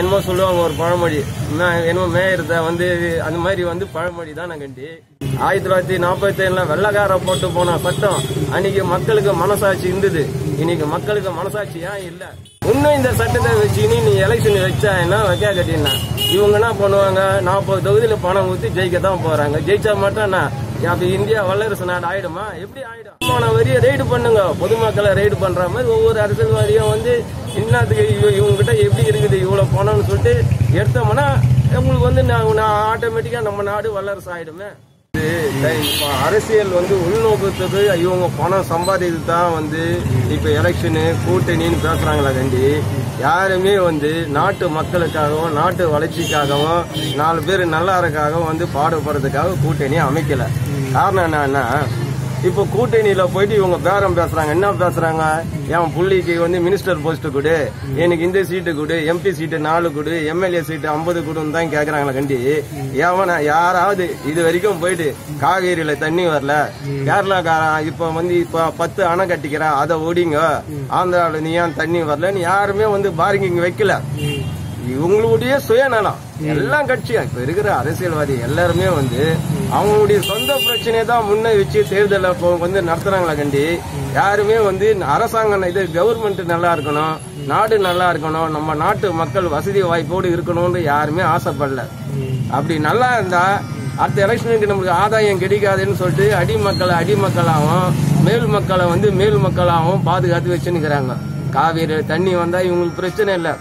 என்னமோ சொல்லுவாங்க ஒரு பழமொழி. என்னமோ மேயிருத வந்து அந்த மாதிரி வந்து பழமொழி தான் நான் கண்டி. ஆயிரத்தி தொள்ளாயிரத்தி நாற்பத்தி ஏழுல வெள்ளக்கார போட்டு போன சட்டம் அன்னைக்கு மக்களுக்கு மனசாட்சி இருந்தது. இன்னைக்கு மக்களுக்கு மனசாட்சி ஏன் இல்ல? இன்னும் இந்த சட்டத்தை வச்சு நீ எலெக்ஷன் வச்சா என்ன வைக்க கட்டினா? இவங்க என்ன பண்ணுவாங்க? நாற்பது தொகுதியில பணம் ஊத்தி ஜெயிக்க தான் போறாங்க. ஜெயிச்சா மட்டும் என்ன? அப்ப இந்தியா வல்லரசு நாடு ஆயிடுமா? எப்படி ஆயிடும்? வரிய ரைடு பண்ணுங்க. பொதுமக்களை ரைடு பண்ற மாதிரி ஒவ்வொரு அரசியல்வாதியும் வந்து என்னத்துக்கு இவங்ககிட்ட எப்படி இருக்குது இவ்வளவு பணம்னு சொல்லிட்டு எடுத்தோம்னா உங்களுக்கு வந்து நான் ஆட்டோமேட்டிக்கா நம்ம நாடு வல்லரசு ஆயிடுமே. இது அரசியல் வந்து உள்நோக்கத்துக்கு இவங்க பணம் சம்பாதித்து தான் வந்து இப்ப எலெக்ஷனு கூட்டணின்னு பேசுறாங்களா கண்டி. யாருமே வந்து நாட்டு மக்களுக்காகவும் நாட்டு வளர்ச்சிக்காகவும் நாலு பேர் நல்லா இருக்காகவும் வந்து பாடுபடுறதுக்காக கூட்டணி அமைக்கல. காரணம் என்னன்னா இப்போ கூட்டணியில போயிட்டு இவங்க பேரம் பேசுறாங்க என்ன பேசுறாங்க? என் புள்ளிக்கு வந்து மினிஸ்டர் போஸ்ட் கொடு எனக்கு இந்த சீட்டு கொடு எம்பி சீட்டு நாலு கொடு எம்எல்ஏ சீட்டு ஐம்பது கொடுன்னு தான் கேக்குறாங்களே கண்டி. எவன யாராவது இது வரைக்கும் போயிட்டு காவேரியில தண்ணி வரல கேரளாக்காரன் இப்ப வந்து இப்ப பத்து அணை கட்டிக்கிறான் அதை ஓடிங்க ஆந்திராவில் நீ ஏன் தண்ணி வரலன்னு யாருமே வந்து பார்க்கிங் வைக்கல. இவங்களுடைய சுயநலம். எல்லாம் கட்சியா? இப்ப இருக்கிற அரசியல்வாதி எல்லாருமே வந்து அவங்களுடைய சொந்த பிரச்சனையை தான் முன்ன வச்சு தேர்தல வந்து நடத்துறாங்களா கண்டி? யாருமே வந்து அரசாங்கம் இது கவர்மெண்ட் நல்லா இருக்கணும் நாடு நல்லா இருக்கணும் நம்ம நாட்டு மக்கள் வசதி வாய்ப்போடு இருக்கணும்னு யாருமே ஆசைப்படல. அப்படி நல்லா இருந்தா அடுத்த எலெக்ஷனுக்கு நம்மளுக்கு ஆதாயம் கிடைக்காதுன்னு சொல்லிட்டு அடிமக்களை அடிமக்களாகவும் மேல் மக்களை வந்து மேல் மக்களாகவும் பாதுகாத்து வச்சுன்னுக்கிறாங்க. காவேரி தண்ணி வந்தா இவங்களுக்கு பிரச்சனை இல்லை.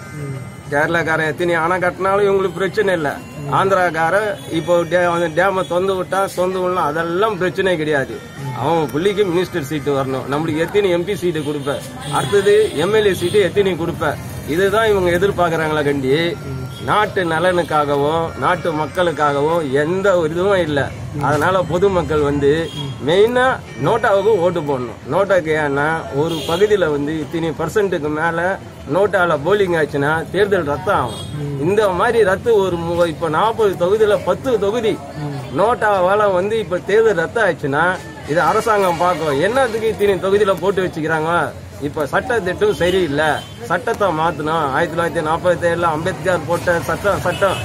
கேரளாக்காரன் எத்தனை அணை கட்டினாலும் இவங்களுக்கு பிரச்சனை இல்லை. ஆந்திராக்காரன் இப்போ டேமை தொந்து விட்டா சொந்த விடலாம் அதெல்லாம் பிரச்சனை கிடையாது. அவன் பிள்ளைக்கு மினிஸ்டர் சீட்டு வரணும். நம்மளுக்கு எத்தனை எம்பி சீட்டு கொடுப்ப? அடுத்தது எம்எல்ஏ சீட்டு எத்தனை கொடுப்ப? இதுதான் இவங்க எதிர்பார்க்கறாங்களா கண்டி. நாட்டு நலனுக்காகவும் நாட்டு மக்களுக்காகவும் எந்த ஒரு இதுவும் இல்லை. அதனால பொதுமக்கள் வந்து மெயினா நோட்டாவுக்கு ஓட்டு போடணும். நோட்டாக்கு ஏன்னா ஒரு பகுதியில் வந்து இத்தனை பர்சன்ட்டுக்கு மேல நோட்டால போலிங் ஆச்சுன்னா தேர்தல் ரத்தம் ஆகும். இந்த மாதிரி ரத்து ஒரு இப்ப நாற்பது தொகுதியில பத்து தொகுதி நோட்டாவால வந்து இப்ப தேர்தல் ரத்தம் ஆச்சுன்னா இது அரசாங்கம் பார்க்கும். என்னத்துக்கு இத்தனை தொகுதியில போட்டு வச்சுக்கிறாங்க? இப்ப சட்ட திட்டம் சரியில்லை. சட்டத்தை மாத்தணும். ஆயிரத்தி தொள்ளாயிரத்தி நாற்பத்தி ஏழுல அம்பேத்கர் போட்ட சட்டம் சட்டம்.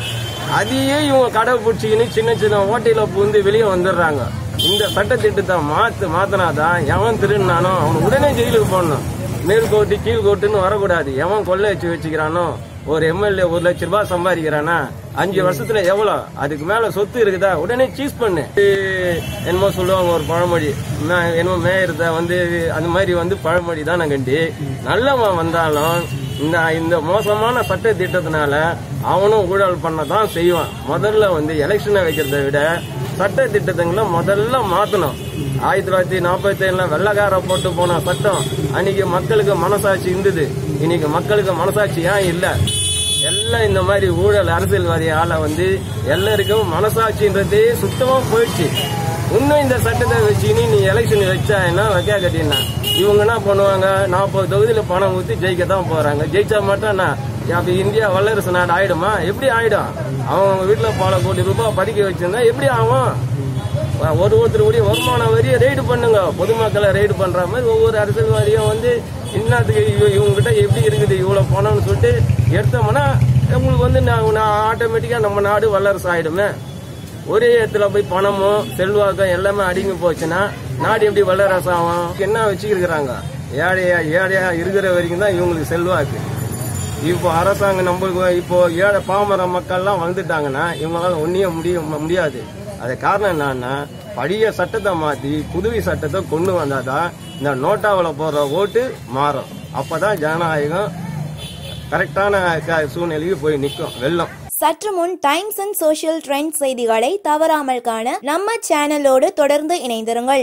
அதையே இவங்க கடைபிடிச்சிக்கின்னு சின்ன சின்ன ஓட்டையில புகுந்து வெளியே வந்துடுறாங்க. இந்த சட்ட திட்டத்தை மாத்து மாத்தினாதான் எவன் திருநானோ அவன் உடனே ஜெயிலுக்கு போடணும். மேல்கோட்டு கீழ்கோட்டுன்னு வரக்கூடாது. எவன் கொள்ளை வச்சு வச்சுக்கிறானோ ஒரு எம்எல்ஏ ஒரு லட்ச ரூபாய் சம்பாதிக்கிறானா? அஞ்சு வருஷத்துல எவ்வளவு அதுக்கு மேல சொத்து இருக்குதா? உடனே சீஸ் பண்ணு. என்னமோ சொல்லுவாங்க ஒரு பழமொழி. என்னமோ மேயறத வந்து அந்த மாதிரி வந்து பழமொழி தான் கண்டி. நல்லவன் வந்தாலும் இந்த இந்த மோசமான சட்ட திட்டத்தினால அவனும் ஊழல் பண்ண தான் செய்வான். முதல்ல வந்து எலெக்ஷனை வைக்கிறத விட சட்ட திட்டத்துங்களை முதல்ல மாத்தணும். ஆயிரத்தி தொள்ளாயிரத்தி நாற்பத்தி ஏழுல வெள்ளக்கார போட்டு போன சட்டம் அன்னைக்கு மக்களுக்கு மனசாட்சி இருந்தது. இன்னைக்கு மக்களுக்கு மனசாட்சி ஏன் இல்லை? எல்லாம் இந்த மாதிரி ஊழல் அரசியல்வாதி ஆளை வந்து எல்லாருக்கும் மனசாட்சின்றதே சுத்தமா போயிடுச்சு. இன்னும் இந்த சட்டத்தை வச்சுக்கின்னு நீ எலெக்ஷன் வச்சா என்ன வைக்கா கட்டினா? இவங்க என்ன பண்ணுவாங்க? நாற்பது தொகுதியில பணம் ஊத்தி ஜெயிக்க தான் போறாங்க. ஜெயிச்சா மட்டும் என்ன? அப்ப இந்தியா வல்லரசு நாடு ஆயிடுமா? எப்படி ஆயிடும்? அவங்க அவங்க வீட்டுல பல கோடி ரூபாய் படிக்க வச்சிருந்தா எப்படி ஆகும்? ஒரு ஒருத்தருடைய வருமான வரியை ரெய்டு பண்ணுங்க. பொதுமக்களை ரெய்டு பண்ற மாதிரி ஒவ்வொரு அரசியல்வாதியும் வந்து என்னத்துக்கு இவங்ககிட்ட எப்படி இருக்குது இவ்வளவு பணம்னு சொல்லிட்டு எடுத்தோம்னா உங்களுக்கு வந்து நான் ஆட்டோமேட்டிக்கா நம்ம நாடு வல்லரசு ஆயிடுமே. ஒரே இடத்துல போய் பணமும் செல்வாக்கம் எல்லாமே அடிங்கி போச்சுன்னா நாடு எப்படி வல்லரசு ஆகும்? என்ன வச்சுக்கிறாங்க ஏழையா ஏழையா இருக்கிற வரைக்கும் தான் இவங்களுக்கு செல்வாக்கு. இப்போ அரசாங்கம் நம்மளுக்கு இப்போ ஏழை பாமர மக்கள்லாம் வந்துட்டாங்கன்னா இவங்களால ஒன்றிய முடிய முடியாது. அது காரணம் என்னன்னா பழைய சட்டத்தை மாத்தி புதுவை சட்டத்தை கொண்டு வந்தாதான் இந்த நோட்டாவில் போடுற ஓட்டு மாறும். அப்பதான் ஜனநாயகம் கரெக்டான சூழ்நிலைக்கு போய் நிற்கும் வெள்ளம் சற்று முன் டைம்ஸ் அண்ட் சோஷியல் ட்ரெண்ட் செய்திகளை தவறாமல் காண நம்ம சேனலோடு தொடர்ந்து இணைந்திருங்கள்.